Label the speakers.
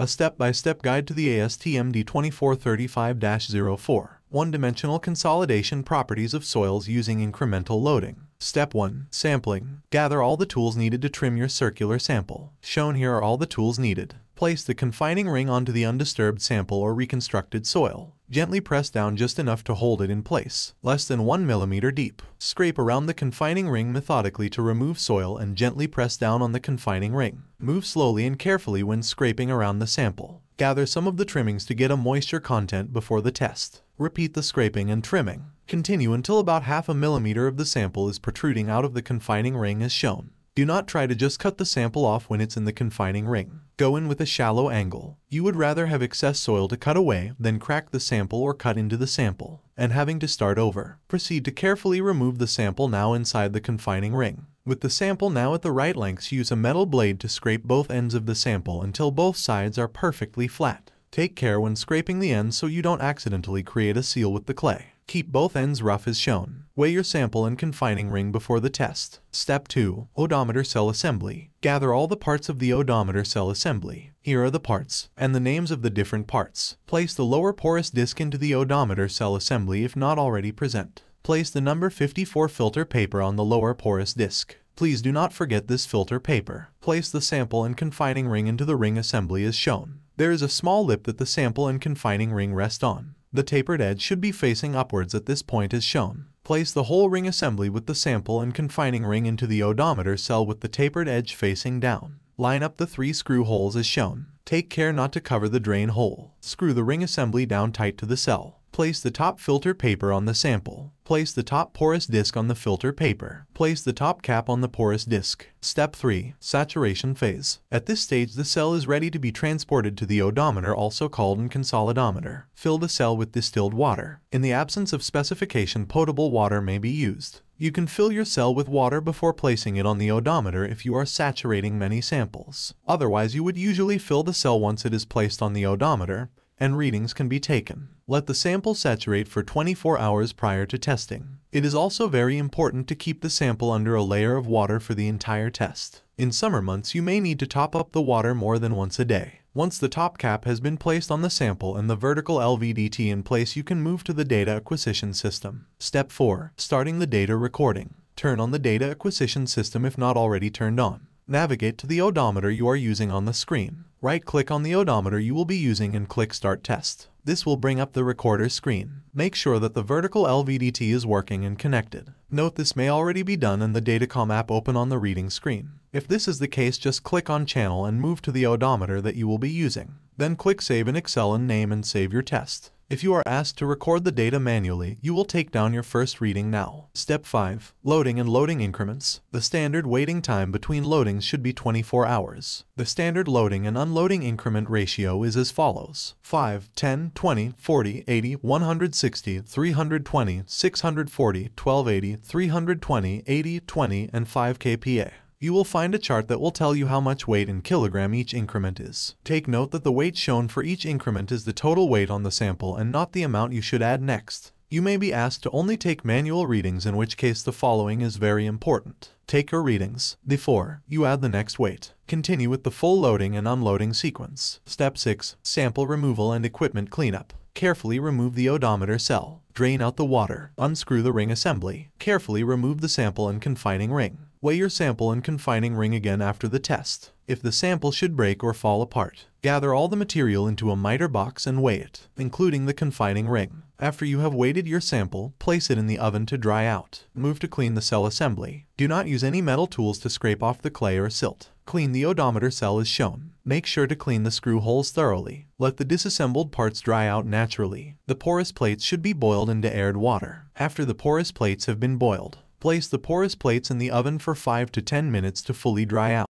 Speaker 1: A step-by-step guide to the ASTM D2435-04. One-dimensional consolidation properties of soils using incremental loading. Step 1. Sampling. Gather all the tools needed to trim your circular sample. Shown here are all the tools needed. Place the confining ring onto the undisturbed sample or reconstructed soil. Gently press down just enough to hold it in place, less than 1 mm deep. Scrape around the confining ring methodically to remove soil and gently press down on the confining ring. Move slowly and carefully when scraping around the sample. Gather some of the trimmings to get a moisture content before the test. Repeat the scraping and trimming. Continue until about half a millimeter of the sample is protruding out of the confining ring as shown. Do not try to just cut the sample off when it's in the confining ring. Go in with a shallow angle. You would rather have excess soil to cut away than crack the sample or cut into the sample, and having to start over. Proceed to carefully remove the sample now inside the confining ring. With the sample now at the right lengths, use a metal blade to scrape both ends of the sample until both sides are perfectly flat. Take care when scraping the ends so you don't accidentally create a seal with the clay. Keep both ends rough as shown. Weigh your sample and confining ring before the test. Step 2. Odometer Cell Assembly. Gather all the parts of the odometer cell assembly. Here are the parts, and the names of the different parts. Place the lower porous disc into the odometer cell assembly if not already present. Place the number 54 filter paper on the lower porous disc. Please do not forget this filter paper. Place the sample and confining ring into the ring assembly as shown. There is a small lip that the sample and confining ring rest on. The tapered edge should be facing upwards at this point as shown. Place the whole ring assembly with the sample and confining ring into the odometer cell with the tapered edge facing down. Line up the three screw holes as shown. Take care not to cover the drain hole. Screw the ring assembly down tight to the cell. Place the top filter paper on the sample. Place the top porous disc on the filter paper. Place the top cap on the porous disc. Step 3. Saturation phase. At this stage the cell is ready to be transported to the odometer also called an consolidometer. Fill the cell with distilled water. In the absence of specification potable water may be used. You can fill your cell with water before placing it on the odometer if you are saturating many samples. Otherwise you would usually fill the cell once it is placed on the odometer and readings can be taken. Let the sample saturate for 24 hours prior to testing. It is also very important to keep the sample under a layer of water for the entire test. In summer months you may need to top up the water more than once a day. Once the top cap has been placed on the sample and the vertical LVDT in place you can move to the data acquisition system. Step 4. Starting the data recording. Turn on the data acquisition system if not already turned on. Navigate to the odometer you are using on the screen. Right-click on the odometer you will be using and click Start Test. This will bring up the recorder screen. Make sure that the vertical LVDT is working and connected. Note this may already be done and the Datacom app open on the reading screen. If this is the case just click on Channel and move to the odometer that you will be using. Then click Save in Excel and name and save your test. If you are asked to record the data manually, you will take down your first reading now. Step 5. Loading and loading increments. The standard waiting time between loadings should be 24 hours. The standard loading and unloading increment ratio is as follows. 5, 10, 20, 40, 80, 160, 320, 640, 1280, 320, 80, 20, and 5 kPa you will find a chart that will tell you how much weight in kilogram each increment is. Take note that the weight shown for each increment is the total weight on the sample and not the amount you should add next. You may be asked to only take manual readings in which case the following is very important. Take your readings. Before, you add the next weight. Continue with the full loading and unloading sequence. Step 6. Sample removal and equipment cleanup. Carefully remove the odometer cell. Drain out the water. Unscrew the ring assembly. Carefully remove the sample and confining ring. Weigh your sample and confining ring again after the test. If the sample should break or fall apart, gather all the material into a miter box and weigh it, including the confining ring. After you have weighted your sample, place it in the oven to dry out. Move to clean the cell assembly. Do not use any metal tools to scrape off the clay or silt. Clean the odometer cell as shown. Make sure to clean the screw holes thoroughly. Let the disassembled parts dry out naturally. The porous plates should be boiled into aired water. After the porous plates have been boiled, Place the porous plates in the oven for 5 to 10 minutes to fully dry out.